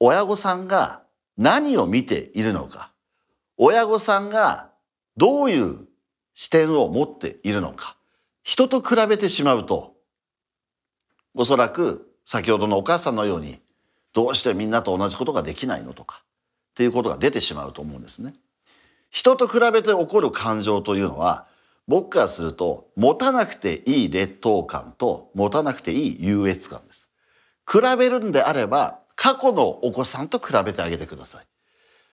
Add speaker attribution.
Speaker 1: 親御さんが何を見ているのか親御さんがどういう視点を持っているのか人と比べてしまうとおそらく先ほどのお母さんのようにどうしてみんなと同じことができないのとかっていうことが出てしまうと思うんですね。人と比べて起こる感情というのは僕からすると持たなくていい劣等感と持たなくていい優越感です。比べるんであれば過去のお子さんと比べてあげてください。